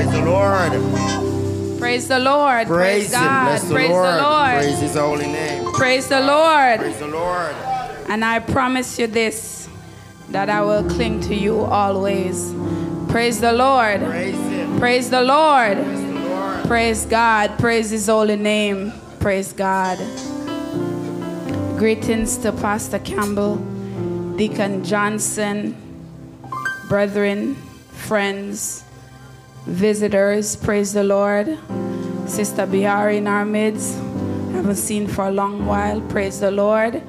Praise the Lord. Praise the Lord. Praise, Praise God. The Praise Lord. the Lord. Praise His holy name. Praise the Lord. Praise the Lord. And I promise you this that I will cling to you always. Praise the Lord. Praise Him. Praise the Lord. Praise the Lord. Praise God. Praise His holy name. Praise God. Greetings to Pastor Campbell, Deacon Johnson, brethren, friends, visitors. Praise the Lord. Sister Bihari in our midst. Haven't seen for a long while. Praise the Lord.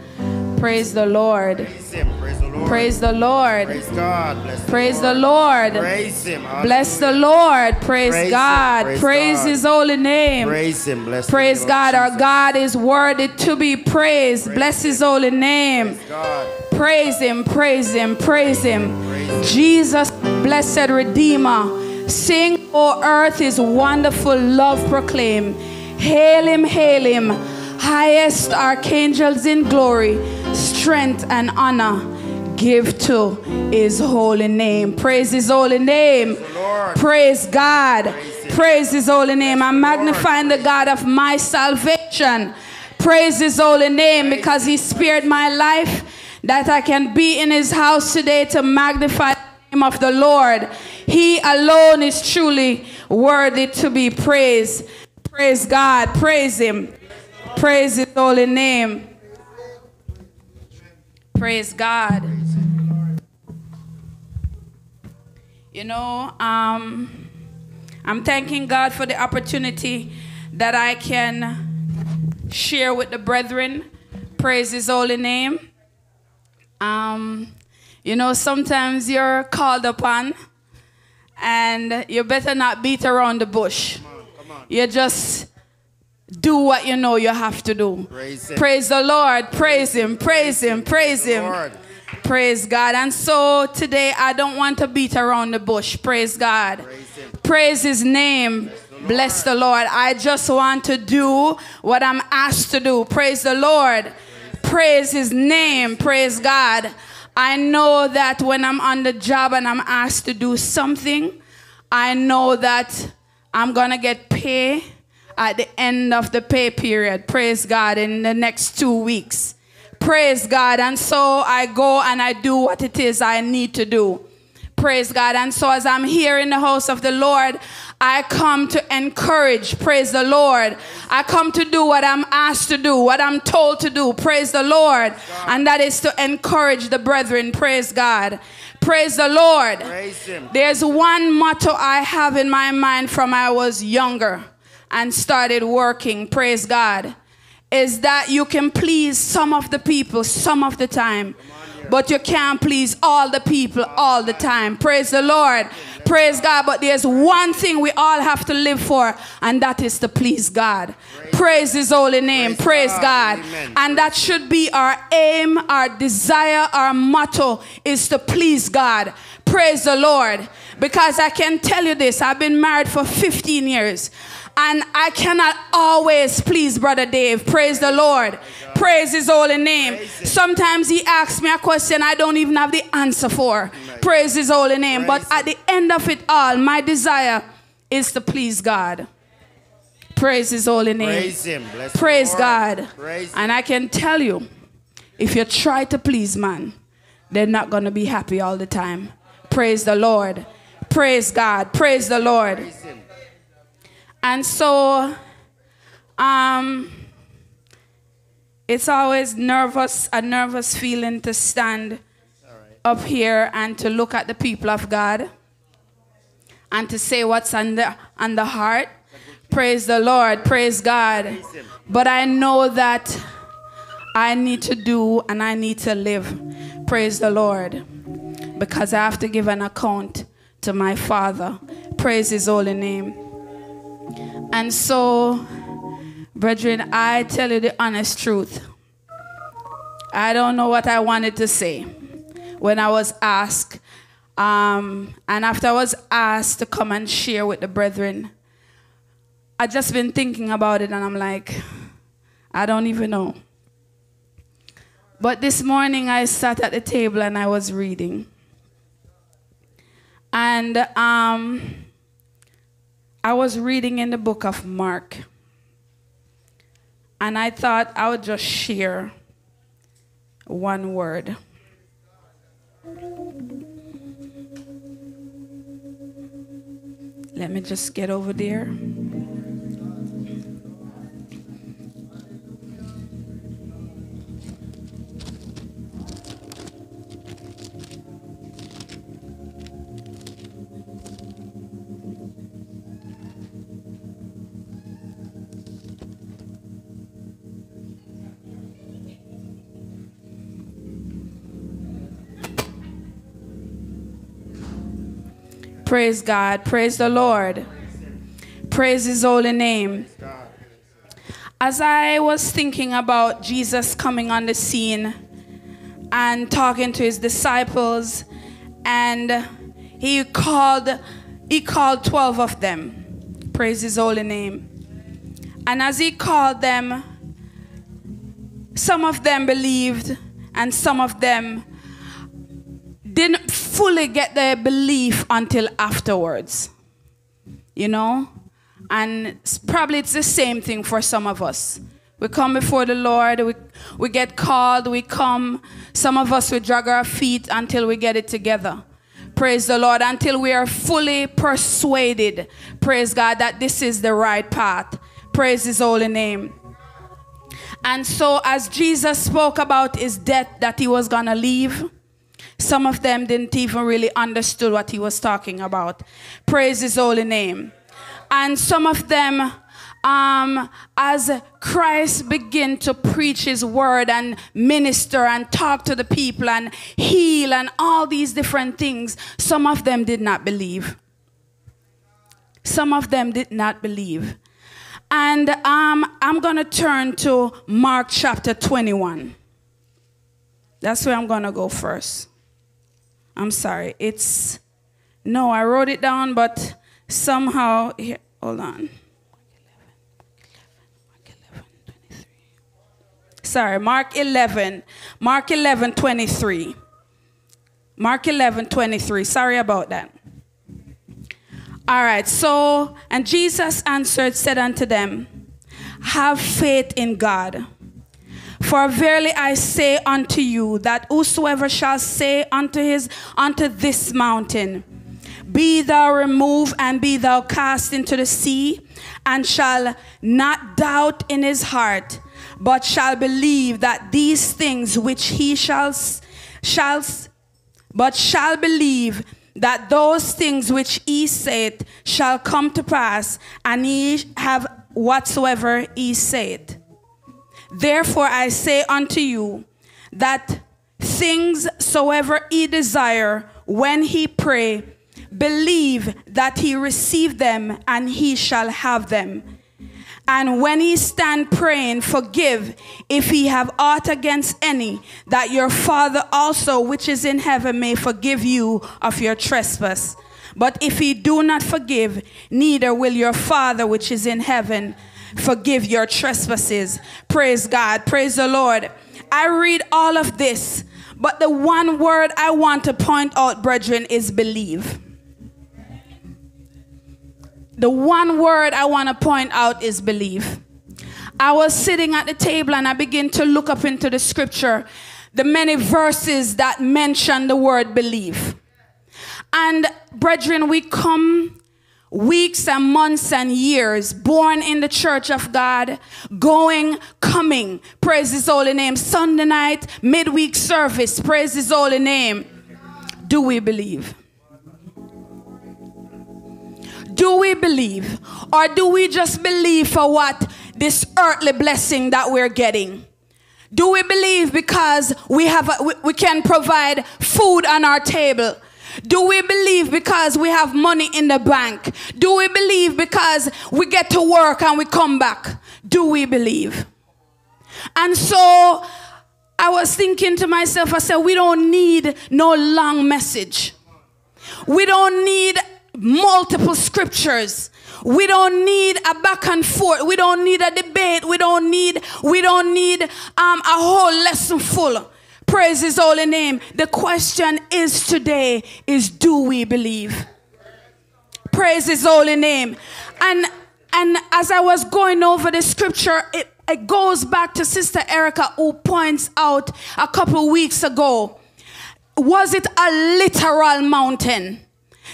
Praise the Lord. Praise Him. Praise the Lord. Praise the Lord. Praise God. Bless the Praise the Lord. Lord. Praise Him. Bless the Lord. Praise, Praise God. Praise Praise God. His holy name. Praise Him. Bless Praise God. Our God is worthy to be praised. Bless His holy name. Praise God. Praise Him. Praise Him. Praise Him. Praise Him. Jesus, blessed Redeemer. Sing, O earth, His wonderful love proclaim. Hail Him, hail Him. Highest archangels in glory, strength and honor give to His holy name. Praise His holy name. Praise God. Him. Praise His holy name. I'm magnifying the God of my salvation. Praise His holy name because He spared my life that I can be in His house today to magnify the name of the Lord. He alone is truly worthy to be praised. Praise God. Praise Him. Praise His holy name. Praise God. You know, um, I'm thanking God for the opportunity that I can share with the brethren. Praise His holy name. Um, you know, sometimes you're called upon, and you better not beat around the bush. You just do what you know you have to do. Praise. Praise the Lord. Praise Him. Praise Him. Praise Him. Lord. Praise God. And so today I don't want to beat around the bush. Praise God. Praise. Praise His name. Bless the Lord. I just want to do what I'm asked to do. Praise the Lord. Praise His name. Praise God. I know that when I'm on the job and I'm asked to do something, I know that I'm going to get pay at the end of the pay period. Praise God in the next two weeks. Praise God. And so I go and I do what it is I need to do. Praise God. And so as I'm here in the house of the Lord, I come to encourage. Praise the Lord. I come to do what I'm asked to do, what I'm told to do. Praise the Lord. And that is to encourage the brethren. Praise God. Praise the Lord. Praise. There's one motto I have in my mind from I was younger and started working. Praise God. Is that you can please some of the people some of the time, but you can't please all the people all the time. Praise the Lord. Praise God. But there's one thing we all have to live for, and that is to please God. Praise His holy name. Praise. God. And that should be our aim, our desire, our motto is to please God. Praise the Lord. Because I can tell you this I've been married for 15 years. And I cannot always please Brother Dave. Praise the Lord. Praise his holy name. Sometimes he asks me a question I don't even have the answer for. Praise his holy name. But at the end of it all, my desire is to please God. Praise his holy name. Praise Him. Bless Praise God. Praise And I can tell you, if you try to please man, they're not going to be happy all the time. Praise the Lord. Praise God. Praise the Lord. And so, um, it's always nervous, a nervous feeling to stand up here and to look at the people of God and to say what's on the, on the heart. Praise the Lord. Praise God. But I know that I need to do and I need to live. Praise the Lord. Because I have to give an account to my Father. Praise His holy name. And so, brethren, I tell you the honest truth. I don't know what I wanted to say when I was asked. Um, and after I was asked to come and share with the brethren, I just been thinking about it and I'm like, I don't even know. But this morning I sat at the table and I was reading. And um, I was reading in the book of Mark, and I thought I would just share one word. Let me just get over there. Praise God. Praise the Lord. Praise his holy name. As I was thinking about Jesus coming on the scene and talking to his disciples, and he called he called 12 of them. Praise his holy name. And as he called them, some of them believed and some of them didn't fully get their belief until afterwards. You know? And probably it's the same thing for some of us. We come before the Lord, we, we get called, we come. Some of us, we drag our feet until we get it together. Praise the Lord, until we are fully persuaded, praise God, that this is the right path. Praise His holy name. And so, as Jesus spoke about His death, that He was going to leave some of them didn't even really understood what he was talking about. Praise his holy name. And some of them um, as Christ began to preach his word and minister and talk to the people and heal and all these different things, some of them did not believe. Some of them did not believe. And um, I'm going to turn to Mark chapter 21. That's where I'm going to go first. I'm sorry. It's no, I wrote it down, but somehow here. Hold on. Sorry, Mark 11. Mark 11, 23. Mark 11, 23. Sorry about that. All right, so, and Jesus answered, said unto them, Have faith in God. For verily I say unto you that whosoever shall say unto his unto this mountain, Be thou removed and be thou cast into the sea, and shall not doubt in his heart, but shall believe that these things which he shall shall but shall believe that those things which he said shall come to pass, and he have whatsoever he said. Therefore I say unto you that things soever he desire when he pray, believe that he receive them and he shall have them. And when he stand praying, forgive if he have aught against any, that your Father also which is in heaven may forgive you of your trespass. But if he do not forgive, neither will your Father which is in heaven forgive your trespasses. Praise God. Praise the Lord. I read all of this, but the one word I want to point out, brethren, is believe. The one word I want to point out is believe. I was sitting at the table and I began to look up into the scripture, the many verses that mention the word believe. And brethren, we come weeks and months and years, born in the church of God, going, coming. Praise his holy name. Sunday night, midweek service. Praise his holy name. Do we believe? Do we believe? Or do we just believe for what this earthly blessing that we're getting? Do we believe because we have a, we, we can provide food on our table? Do we believe because we have money in the bank? Do we believe because we get to work and we come back? Do we believe? And so I was thinking to myself, I said, we don't need no long message. We don't need multiple scriptures. We don't need a back and forth. We don't need a debate. We don't need we don't need um, a whole lesson full. Praise his holy name. The question is today is do we believe? Praise his holy name. And and as I was going over the scripture, it, it goes back to Sister Erica who points out a couple weeks ago. Was it a literal mountain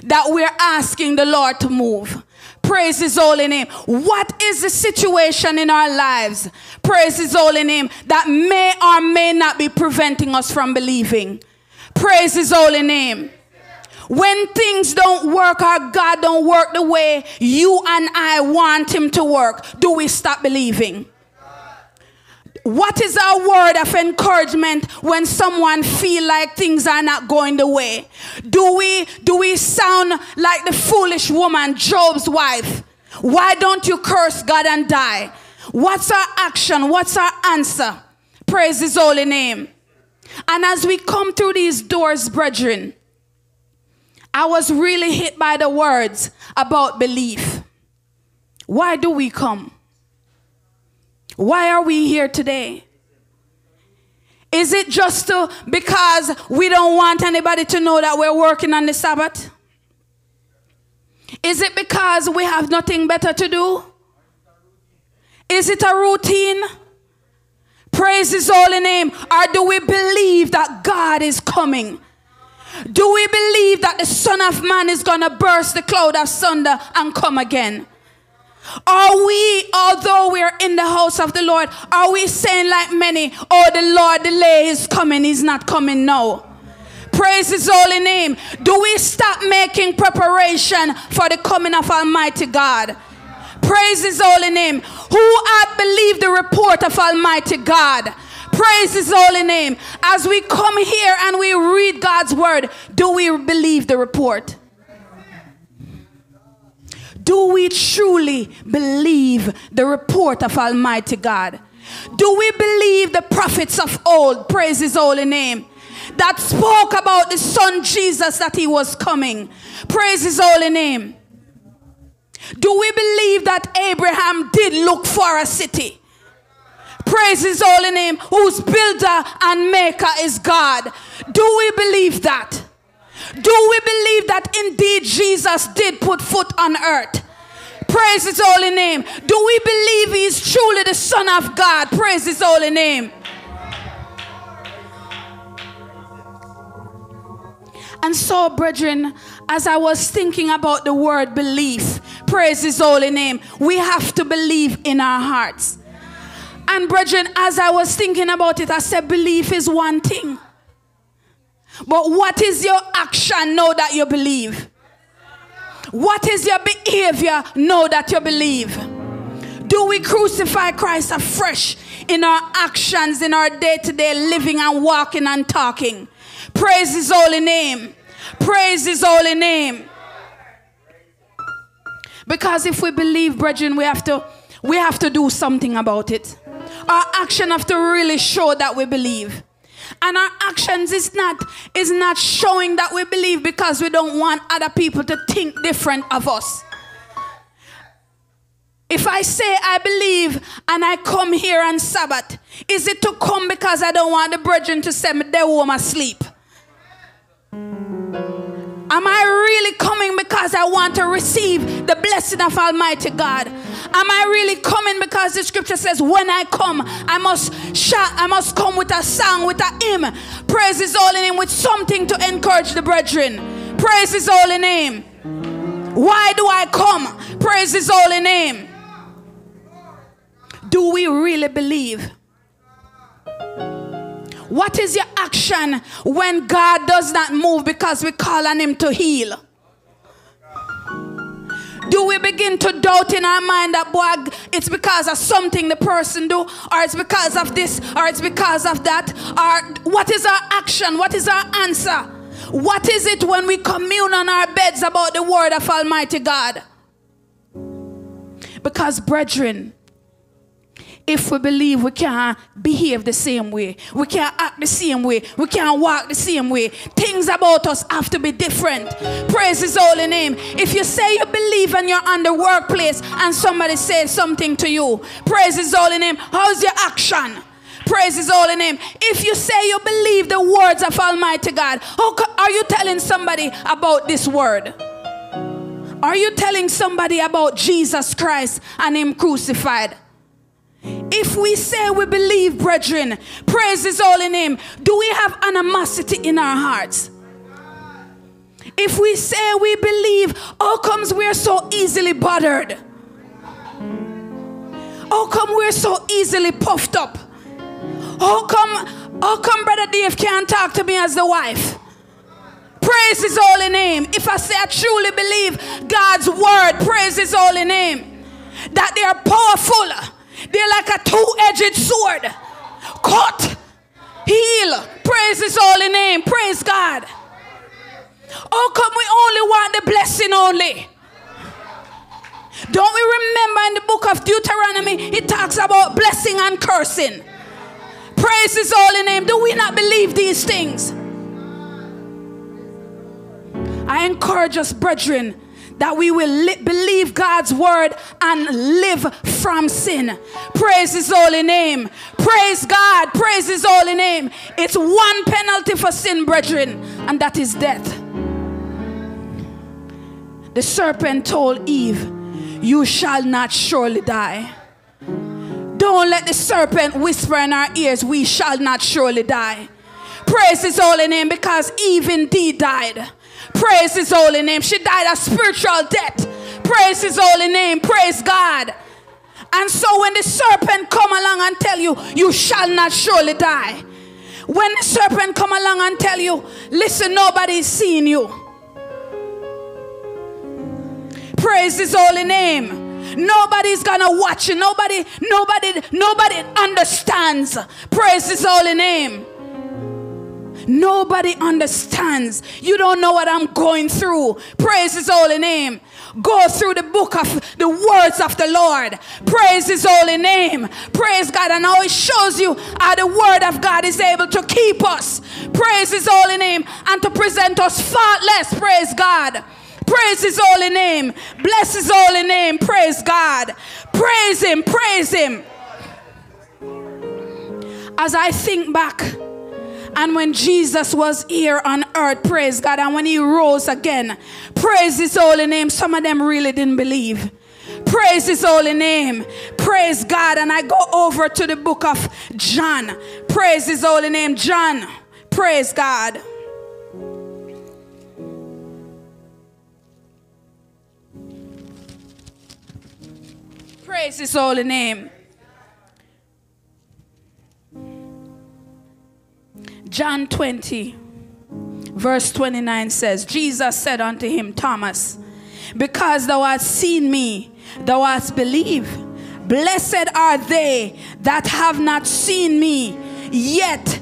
that we're asking the Lord to move? Praise his holy name. What is the situation in our lives? Praise his holy name that may or may not be preventing us from believing. Praise his holy name. When things don't work or God don't work the way you and I want him to work, do we stop believing? What is our word of encouragement when someone feel like things are not going the way? Do we do we sound like the foolish woman, Job's wife? Why don't you curse God and die? What's our action? What's our answer? Praise his holy name. And as we come through these doors, brethren, I was really hit by the words about belief. Why do we come? Why are we here today? Is it just to, because we don't want anybody to know that we're working on the Sabbath? Is it because we have nothing better to do? Is it a routine? Praise his holy name. Or do we believe that God is coming? Do we believe that the Son of Man is going to burst the cloud asunder and come again? Are we, although we are in the house of the Lord, are we saying like many, oh, the Lord delay is coming, he's not coming now? Praise his holy name. Do we stop making preparation for the coming of Almighty God? Praise his holy name. Who hath believed the report of Almighty God? Praise his holy name. As we come here and we read God's word, do we believe the report? Do we truly believe the report of Almighty God? Do we believe the prophets of old, praise his holy name, that spoke about the son Jesus that he was coming? Praise his holy name. Do we believe that Abraham did look for a city? Praise his holy name, whose builder and maker is God. Do we believe that? Do we believe that indeed Jesus did put foot on earth? Praise his holy name. Do we believe he is truly the Son of God? Praise his holy name. And so, brethren, as I was thinking about the word belief, praise his holy name, we have to believe in our hearts. And brethren, as I was thinking about it, I said, belief is one thing. But what is your action now that you believe? What is your behavior now that you believe? Do we crucify Christ afresh in our actions, in our day to day living and walking and talking? Praise His holy name. Praise His holy name. Because if we believe, brethren, we have to we have to do something about it. Our action have to really show that we believe. And our actions is not is not showing that we believe because we don't want other people to think different of us. If I say I believe and I come here on Sabbath, is it to come because I don't want the brethren to say me they home asleep? Am I really coming because I want to receive the blessing of Almighty God? Am I really coming because the scripture says, when I come, I must shout, I must come with a song, with a hymn. Praise his holy name, with something to encourage the brethren. Praise his holy name. Why do I come? Praise his holy name. Do we really believe? What is your action when God does not move because we call on Him to heal? Do we begin to doubt in our mind that boy, it's because of something the person do, or it's because of this, or it's because of that, or what is our action? What is our answer? What is it when we commune on our beds about the word of Almighty God? Because, brethren, if we believe we can't behave the same way, we can't act the same way, we can't walk the same way, things about us have to be different. Praise His holy name. If you say you believe and you're on the workplace and somebody says something to you, praise His holy name. How's your action? Praise His holy name. If you say you believe the words of Almighty God, how are you telling somebody about this word? Are you telling somebody about Jesus Christ and Him crucified? If we say we believe, brethren, praise is all in Him, do we have animosity in our hearts? If we say we believe, how comes we're so easily bothered? How come we're so easily puffed up? How come, how come Brother Dave can't talk to me as the wife? Praise his holy name. If I say I truly believe God's word, praise his holy name. That they are powerful. They're like a two-edged sword. Cut, heal. Praise his holy name. Praise God. How come we only want the blessing only? Don't we remember in the book of Deuteronomy, it talks about blessing and cursing. Praise his holy name. Do we not believe these things? I encourage us, brethren, that we will li- believe God's word and live from sin. Praise his holy name. Praise God. Praise his holy name. It's one penalty for sin, brethren, and that is death. The serpent told Eve, You shall not surely die. Don't let the serpent whisper in our ears, We shall not surely die. Praise his holy name because Eve indeed died. Praise his holy name. She died a spiritual death. Praise his holy name. Praise God. And so when the serpent come along and tell you, you shall not surely die. When the serpent come along and tell you, listen, nobody's seeing you. Praise his holy name. Nobody's gonna watch you. Nobody, nobody, nobody understands. Praise his holy name. Nobody understands. You don't know what I'm going through. Praise his holy name. Go through the book of the words of the Lord. Praise his holy name. Praise God. And how it shows you how the word of God is able to keep us. Praise his holy name and to present us faultless. Praise God. Praise his holy name. Bless his holy name. Praise God. Praise him. Praise him. As I think back, and when Jesus was here on earth, praise God, and when he rose again, praise his holy name, some of them really didn't believe. Praise his holy name. Praise God. And I go over to the book of John. Praise his holy name, John. Praise God. Praise his holy name. John 20, verse 29 says, Jesus said unto him, Thomas, because thou hast seen me, thou hast believed. Blessed are they that have not seen me, yet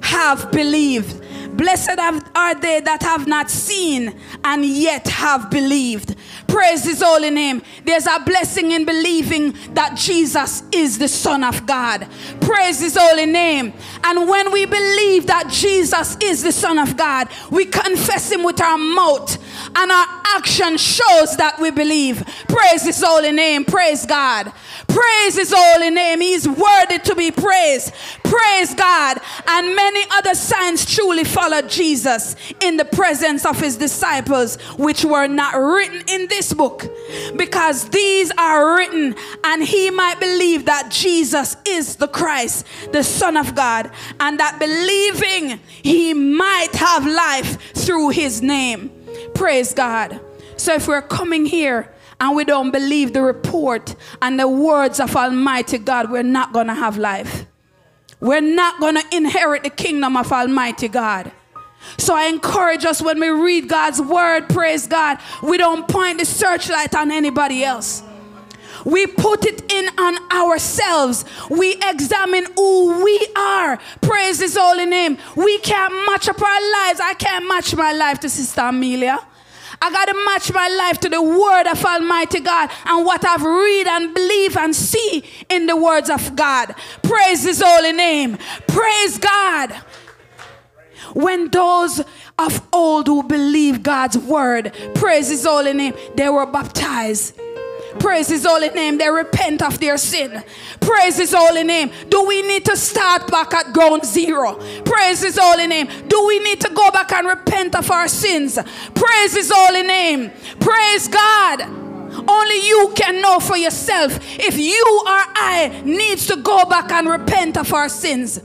have believed. Blessed are they that have not seen and yet have believed. Praise his holy name. There's a blessing in believing that Jesus is the Son of God. Praise his holy name. And when we believe that Jesus is the Son of God, we confess him with our mouth, and our action shows that we believe. Praise his holy name. Praise God. Praise his holy name. He's worthy to be praised. Praise God. And many other signs truly followed Jesus in the presence of his disciples, which were not written in this book, because these are written, and he might believe that Jesus is the Christ, the Son of God, and that believing he might have life through his name. Praise God. So if we're coming here and we don't believe the report and the words of Almighty God, we're not going to have life. We're not going to inherit the kingdom of Almighty God. So I encourage us when we read God's word, praise God, we don't point the searchlight on anybody else. We put it in on ourselves. We examine who we are. Praise His holy name. We can't match up our lives. I can't match my life to Sister Amelia. I got to match my life to the word of Almighty God and what I've read and believe and see in the words of God. Praise His holy name. Praise God. When those of old who believe God's word, praise His holy name, they were baptized. Praise His holy name. They repent of their sin. Praise His holy name. Do we need to start back at ground zero? Praise His holy name. Do we need to go back and repent of our sins? Praise His holy name. Praise God. Only you can know for yourself if you or I needs to go back and repent of our sins.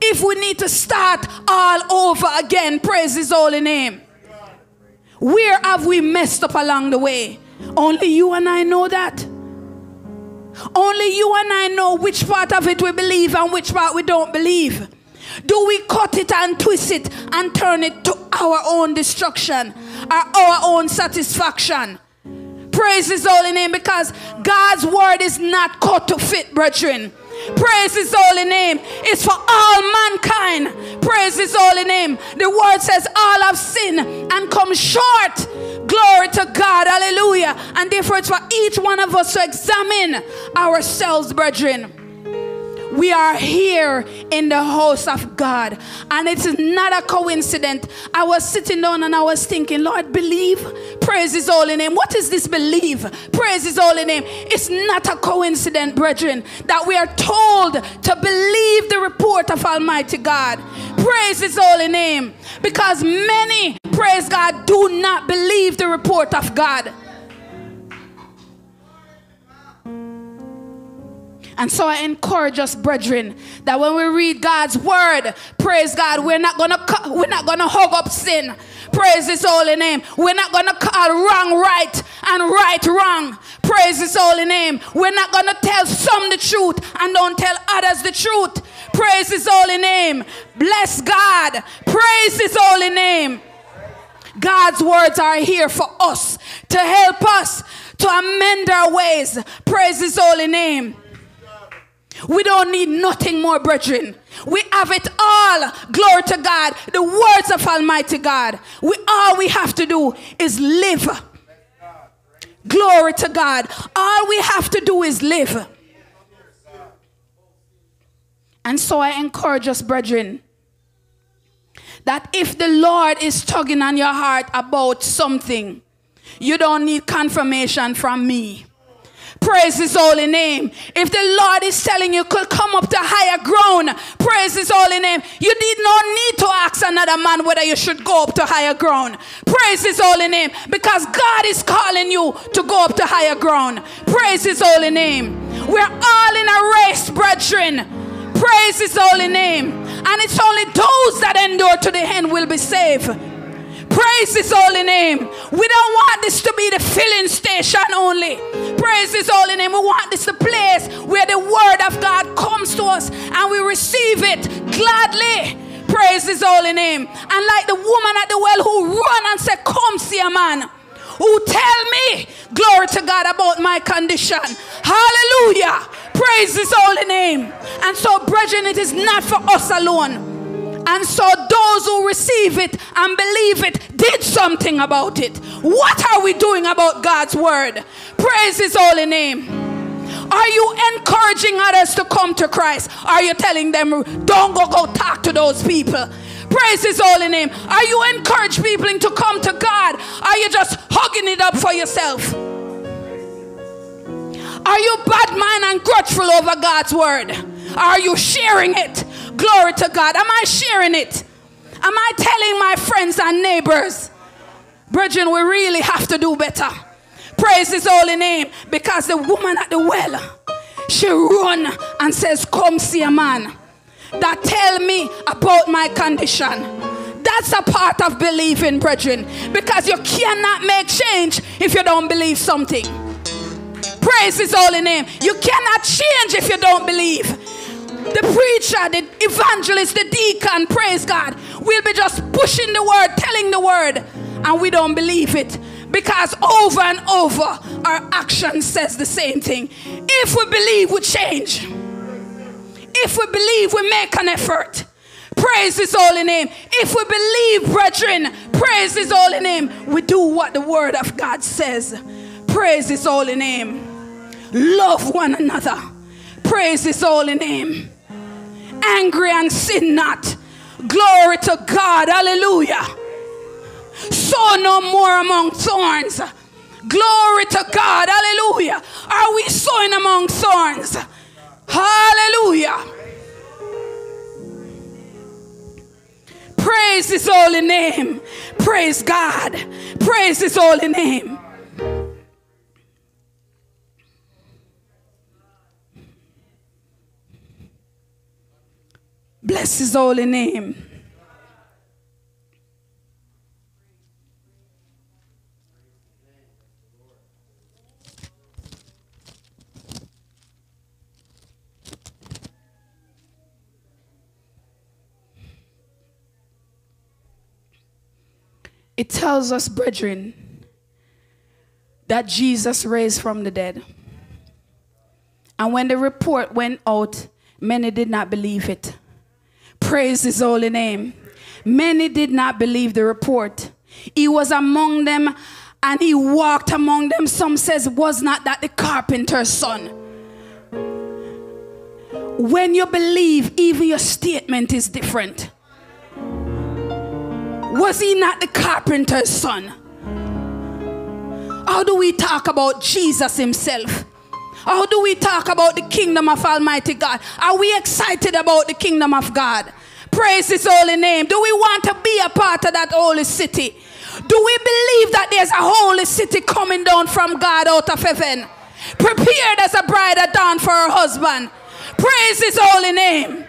If we need to start all over again, praise his holy name. Where have we messed up along the way? Only you and I know that. Only you and I know which part of it we believe and which part we don't believe. Do we cut it and twist it and turn it to our own destruction or our own satisfaction? Praise his holy name because God's word is not cut to fit, brethren. Praise his holy name. It's for all mankind. Praise his holy name. The word says, All have sinned and come short. Glory to God. Hallelujah. And therefore, it's for each one of us to examine ourselves, brethren we are here in the house of God. And it is not a coincidence. I was sitting down and I was thinking, Lord, believe, praise his holy name. What is this believe? Praise his holy name. It's not a coincidence, brethren, that we are told to believe the report of Almighty God. Praise his holy name. Because many, praise God, do not believe the report of God. And so I encourage us, brethren, that when we read God's word, praise God, we're not gonna we're not gonna hug up sin. Praise His holy name. We're not gonna call wrong right and right wrong. Praise His holy name. We're not gonna tell some the truth and don't tell others the truth. Praise His holy name. Bless God. Praise His holy name. God's words are here for us to help us to amend our ways. Praise His holy name. We don't need nothing more, brethren. We have it all. Glory to God. The words of Almighty God. We all we have to do is live. Glory to God. All we have to do is live. And so I encourage us, brethren, that if the Lord is tugging on your heart about something, you don't need confirmation from me. Praise his holy name. If the Lord is telling you could come up to higher ground, praise his holy name. You did not need to ask another man whether you should go up to higher ground. Praise his holy name. Because God is calling you to go up to higher ground. Praise his holy name. We're all in a race, brethren. Praise his holy name. And it's only those that endure to the end will be saved. Praise his holy name. We don't want this to be the filling station only. Praise his holy name. We want this the place where the word of God comes to us and we receive it gladly. Praise his holy name. And like the woman at the well who run and said, Come see a man who tell me, glory to God, about my condition. Hallelujah. Praise his holy name. And so, brethren, it is not for us alone. And so those who receive it and believe it did something about it. What are we doing about God's word? Praise his holy name. Are you encouraging others to come to Christ? Are you telling them, don't go, go talk to those people? Praise his holy name. Are you encouraging people to come to God? Are you just hugging it up for yourself? Are you bad mind and grudgeful over God's word? Are you sharing it? Glory to God. Am I sharing it? Am I telling my friends and neighbors? Brethren, we really have to do better. Praise his holy name. Because the woman at the well, she run and says, Come see a man that tell me about my condition. That's a part of believing, brethren. Because you cannot make change if you don't believe something. Praise his holy name. You cannot change if you don't believe the preacher, the evangelist, the deacon, praise God, we'll be just pushing the word, telling the word, and we don't believe it because over and over our action says the same thing. If we believe, we change. If we believe, we make an effort. Praise His holy name. If we believe, brethren, praise His holy name. We do what the Word of God says. Praise His holy name. Love one another. Praise His holy name angry and sin not. Glory to God. Hallelujah. So no more among thorns. Glory to God. Hallelujah. Are we sowing among thorns. Hallelujah. Praise his holy name. Praise God. Praise his holy name. Bless his holy name. It tells us, brethren, that Jesus raised from the dead. And when the report went out, many did not believe it. Praise his holy name. Many did not believe the report. He was among them and he walked among them. Some says, was not that the carpenter's son? When you believe, even your statement is different. Was he not the carpenter's son? How do we talk about Jesus himself? How do we talk about the kingdom of Almighty God? Are we excited about the kingdom of God? Praise His holy name. Do we want to be a part of that holy city? Do we believe that there's a holy city coming down from God out of heaven? Prepared as a bride adorned for her husband. Praise His holy name.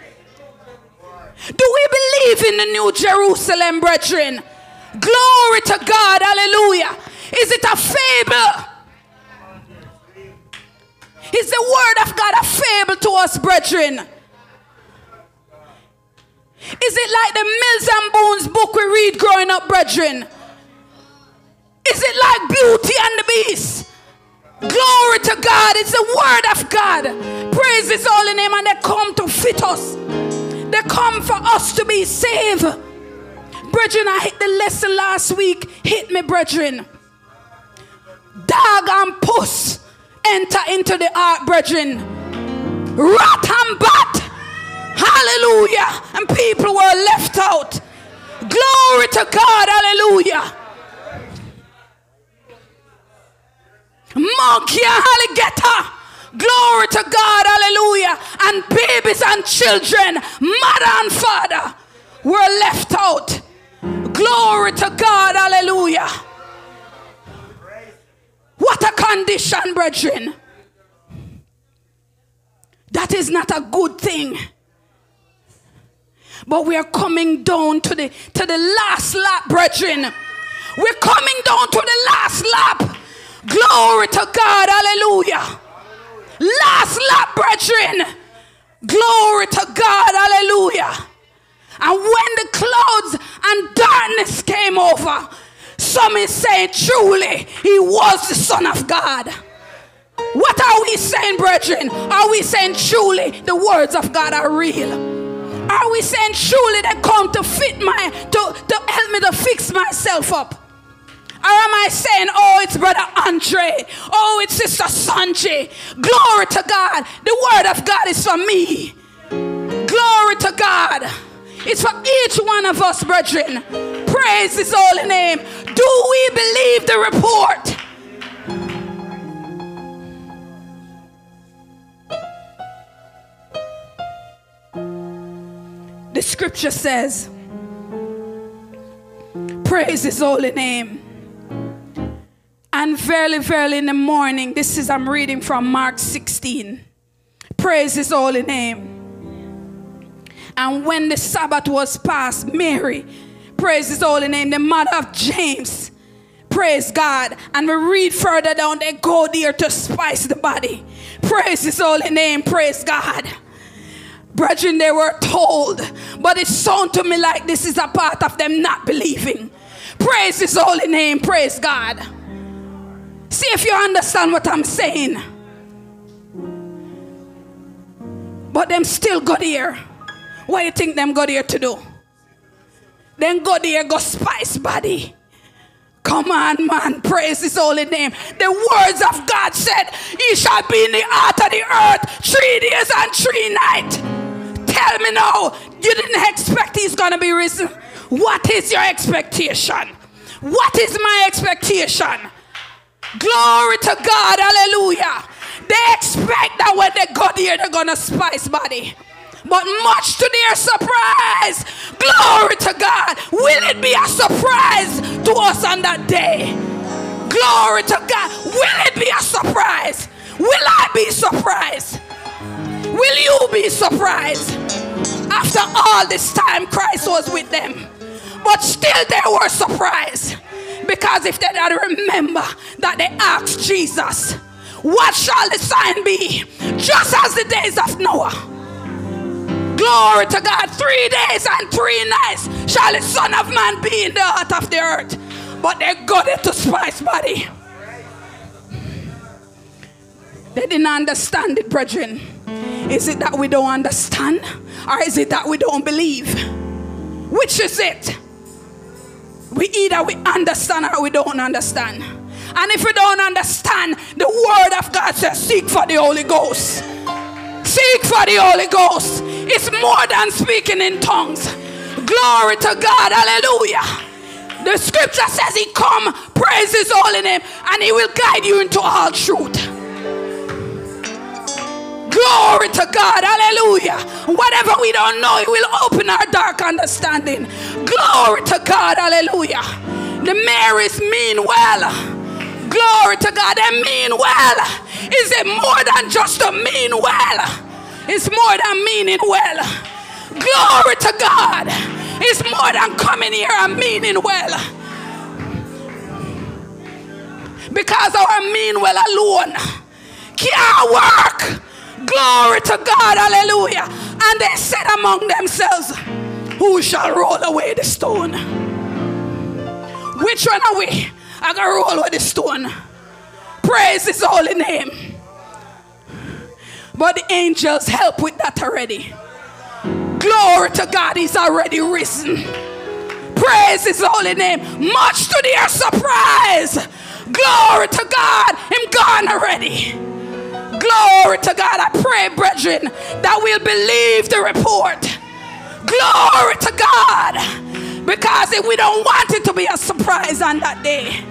Do we believe in the new Jerusalem, brethren? Glory to God, hallelujah. Is it a fable? Is the word of God a fable to us, brethren? Is it like the Mills and Boons book we read growing up, brethren? Is it like Beauty and the Beast? Glory to God. It's the word of God. Praise his holy name, and they come to fit us. They come for us to be saved. Brethren, I hit the lesson last week. Hit me, brethren. Dog and puss enter into the ark, brethren. Rat and bat. Hallelujah. And people were left out. Glory to God. Hallelujah. Monkey and alligator. Glory to God, hallelujah. And babies and children, mother and father, were left out. Glory to God, hallelujah. What a condition, brethren. That is not a good thing. But we are coming down to the to the last lap, brethren. We're coming down to the last lap. Glory to God, hallelujah. Last lap, brethren. Glory to God. Hallelujah. And when the clouds and darkness came over, some is saying, truly, he was the Son of God. What are we saying, brethren? Are we saying truly the words of God are real? Are we saying truly they come to fit my, to, to help me to fix myself up? Or am I saying, oh, it's Brother Andre? Oh, it's Sister Sanjay. Glory to God. The word of God is for me. Glory to God. It's for each one of us, brethren. Praise his holy name. Do we believe the report? The scripture says, Praise his holy name. And verily, verily, in the morning, this is, I'm reading from Mark 16. Praise his holy name. And when the Sabbath was past, Mary, praise his holy name, the mother of James, praise God. And we read further down, they go there to spice the body. Praise his holy name, praise God. Brethren, they were told, but it sounded to me like this is a part of them not believing. Praise his holy name, praise God. See if you understand what I'm saying. But them still got here. What do you think them got here to do? Then go there, go spice body. Come on, man. Praise his holy name. The words of God said, He shall be in the heart of the earth three days and three nights. Tell me now, you didn't expect he's to be risen. What is your expectation? What is my expectation? Glory to God. Hallelujah. They expect that when they go there, they're gonna spice body. But much to their surprise, glory to God, will it be a surprise to us on that day? Glory to God, will it be a surprise? Will I be surprised? Will you be surprised? After all this time, Christ was with them. But still, they were surprised. Because if they had remember that they asked Jesus, What shall the sign be? Just as the days of Noah. Glory to God. Three days and three nights shall the Son of Man be in the heart of the earth. But they got it to spice body. They didn't understand it, brethren. Is it that we don't understand? Or is it that we don't believe? Which is it? We either we understand or we don't understand. And if we don't understand, the word of God says, seek for the Holy Ghost. Seek for the Holy Ghost. It's more than speaking in tongues. Glory to God. Hallelujah. The scripture says he come, praise his holy name, and he will guide you into all truth. Glory to God. Hallelujah. Whatever we don't know, it will open our dark understanding. Glory to God. Hallelujah. The Marys mean well. Glory to God. They mean well. Is it more than just a mean well? It's more than meaning well. Glory to God. It's more than coming here and meaning well. Because our mean well alone can't work Glory to God, hallelujah. And they said among themselves, Who shall roll away the stone? Which one are we? I gonna roll away the stone. Praise his holy name. But the angels help with that already. Glory to God, he's already risen. Praise his holy name. Much to their surprise. Glory to God, him gone already. Glory to God. I pray, brethren, that we'll believe the report. Glory to God. Because if we don't want it to be a surprise on that day.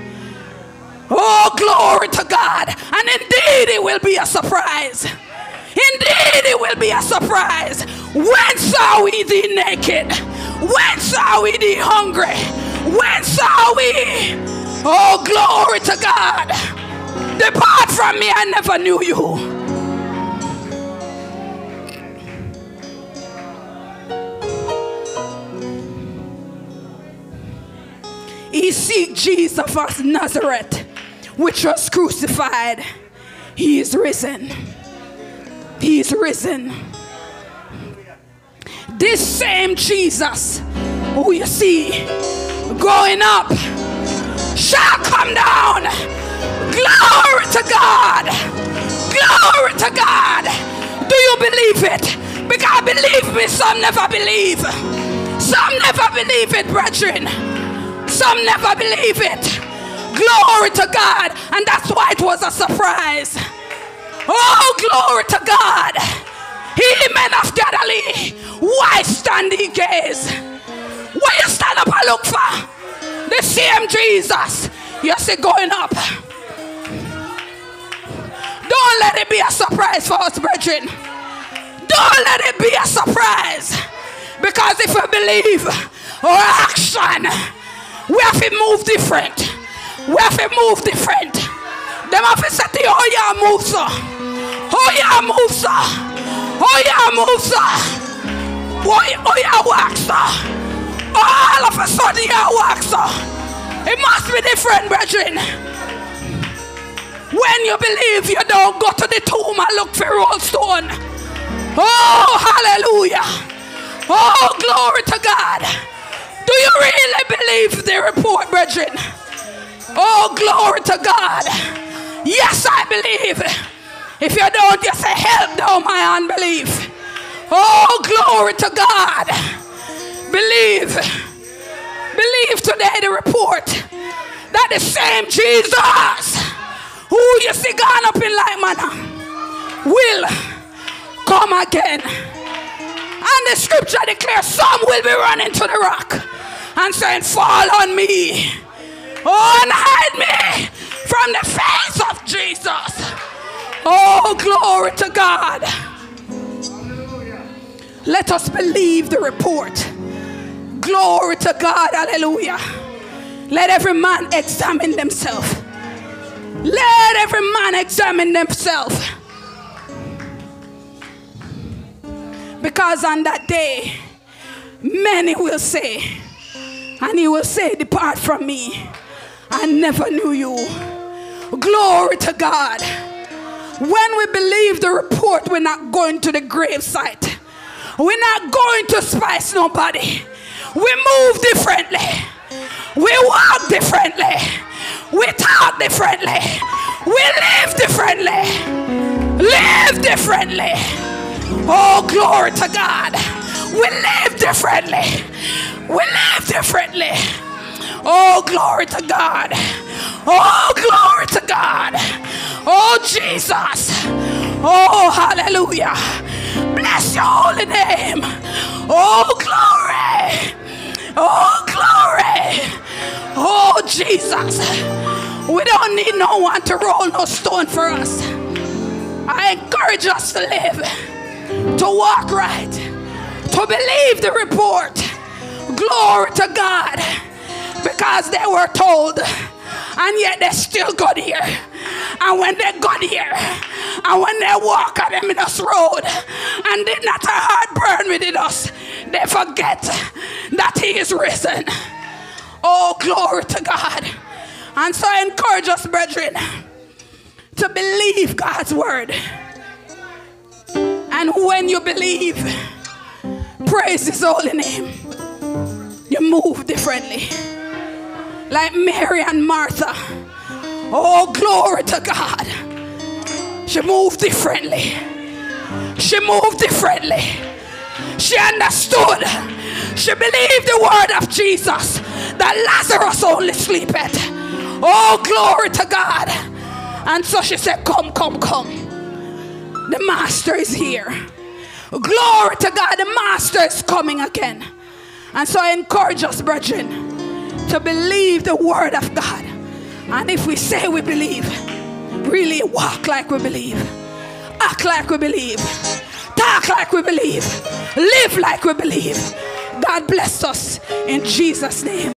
Oh, glory to God. And indeed, it will be a surprise. Indeed, it will be a surprise. When saw we thee naked? When saw we thee hungry? When saw we? Oh, glory to God. Depart from me, I never knew you. He seek Jesus of Nazareth, which was crucified. He is risen. He is risen. This same Jesus who you see going up shall come down Glory to God. Glory to God. Do you believe it? Because I believe me, some never believe. Some never believe it, brethren. Some never believe it. Glory to God. And that's why it was a surprise. Oh, glory to God. He men of Galilee. Why stand ye gaze? Why you stand up and look for? The same Jesus. You see going up. Don't let it be a surprise for us, brethren. Don't let it be a surprise. Because if we believe our action, we have to move different. We have to move different. Them have to say, oh yeah, move so. Oh yeah, move so. Oh yeah, move so. Oh yeah, so. All of a sudden, yeah, work so. It must be different, brethren. When you believe, you don't go to the tomb and look for roll stone. Oh, hallelujah. Oh, glory to God. Do you really believe the report, brethren? Oh, glory to God. Yes, I believe. If you don't, just say, help down my unbelief. Oh, glory to God. Believe. Believe today the report that the same Jesus who you see gone up in like manner will come again. And the scripture declares some will be running to the rock and saying, Fall on me. Oh, and hide me from the face of Jesus. Oh, glory to God. Let us believe the report. Glory to God. Hallelujah. Let every man examine themselves. Let every man examine themselves. Because on that day, many will say, and he will say, Depart from me. I never knew you. Glory to God. When we believe the report, we're not going to the gravesite. We're not going to spice nobody. We move differently. We walk differently. We talk differently. We live differently. Live differently. Oh, glory to God. We live differently. We live differently. Oh, glory to God. Oh, glory to God. Oh, Jesus. Oh, hallelujah. Bless your holy name. Oh, glory. Oh, glory. Oh, Jesus. We don't need no one to roll no stone for us. I encourage us to live, to walk right, to believe the report. Glory to God. Because they were told, and yet they still got here. And when they got here, and when they walk on them in this road, and did not a heart burn within us, they forget that He is risen. Oh, glory to God. And so I encourage us, brethren, to believe God's word. And when you believe, praise His holy name, you move differently. Like Mary and Martha. Oh, glory to God. She moved differently. She moved differently. She understood. She believed the word of Jesus that Lazarus only sleepeth. Oh, glory to God. And so she said, Come, come, come. The master is here. Glory to God, the master is coming again. And so I encourage us, brethren, to believe the word of God. And if we say we believe, really walk like we believe, act like we believe, talk like we believe, live like we believe. God bless us in Jesus' name.